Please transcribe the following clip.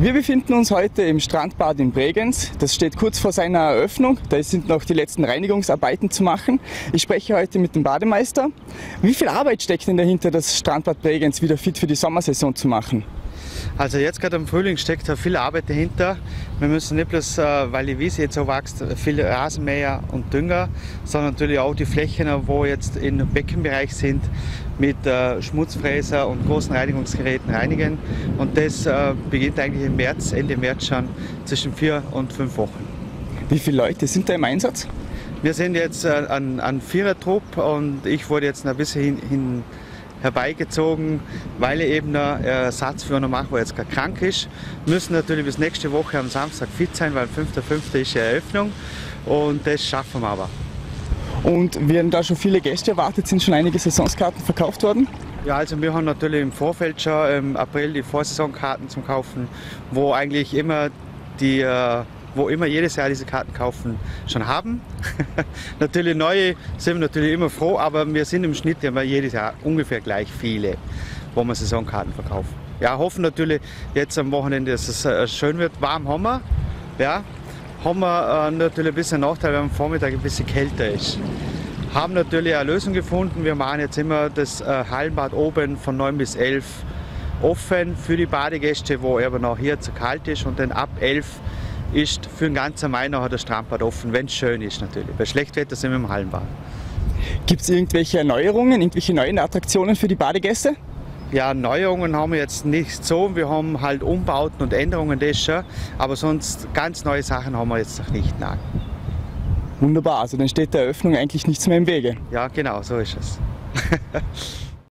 Wir befinden uns heute im Strandbad in Bregenz. Das steht kurz vor seiner Eröffnung. Da sind noch die letzten Reinigungsarbeiten zu machen. Ich spreche heute mit dem Bademeister. Wie viel Arbeit steckt denn dahinter, das Strandbad Bregenz wieder fit für die Sommersaison zu machen? Also jetzt gerade im Frühling steckt da viel Arbeit dahinter. Wir müssen nicht bloß, äh, weil die Wiese jetzt so wächst, viel Rasenmäher und Dünger, sondern natürlich auch die Flächen, wo jetzt im Beckenbereich sind, mit äh, Schmutzfräser und großen Reinigungsgeräten reinigen. Und das äh, beginnt eigentlich im März, Ende März schon, zwischen vier und fünf Wochen. Wie viele Leute sind da im Einsatz? Wir sind jetzt an, an Vierertrupp und ich wurde jetzt ein bisschen hin, hin herbeigezogen, weil ich eben einen Ersatz für einen mache, der jetzt gerade krank ist. Wir müssen natürlich bis nächste Woche am Samstag fit sein, weil 5.5. ist die Eröffnung und das schaffen wir aber. Und werden da schon viele Gäste erwartet? Sind schon einige Saisonskarten verkauft worden? Ja, also wir haben natürlich im Vorfeld schon im April die Vorsaisonkarten zum Kaufen, wo eigentlich immer die äh, wo immer jedes Jahr diese Karten kaufen, schon haben. natürlich neue sind wir natürlich immer froh, aber wir sind im Schnitt immer jedes Jahr ungefähr gleich viele, wo wir Saisonkarten verkaufen. Ja, hoffen natürlich jetzt am Wochenende, dass es äh, schön wird. Warm haben wir, ja. Haben wir äh, natürlich ein bisschen Nachteil, wenn am Vormittag ein bisschen kälter ist. Haben natürlich eine Lösung gefunden. Wir machen jetzt immer das äh, Hallenbad oben von 9 bis 11 offen für die Badegäste, wo aber noch hier zu kalt ist und dann ab 11 ist für den ganzen Mai der Strandbad offen, wenn es schön ist natürlich. Bei Schlechtwetter sind wir im Hallenbad. Gibt es irgendwelche Erneuerungen, irgendwelche neuen Attraktionen für die Badegäste? Ja, Neuerungen haben wir jetzt nicht so. Wir haben halt Umbauten und Änderungen, das schon. Aber sonst ganz neue Sachen haben wir jetzt noch nicht. Nein. Wunderbar, also dann steht der Eröffnung eigentlich nichts mehr im Wege. Ja, genau, so ist es.